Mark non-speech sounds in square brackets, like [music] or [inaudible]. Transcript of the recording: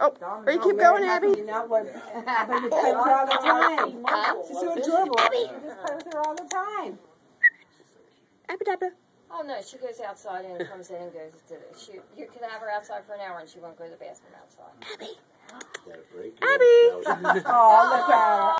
Oh, or you keep going, Abi. You know what? Abi play with her all the time. She's so adorable. You just play with her all the time. Abi Dabba. Oh no, she goes outside and comes in and goes to the she. You can have her outside for an hour and she won't go to the bathroom outside. Abi. Abi. [laughs] Oh, look at her.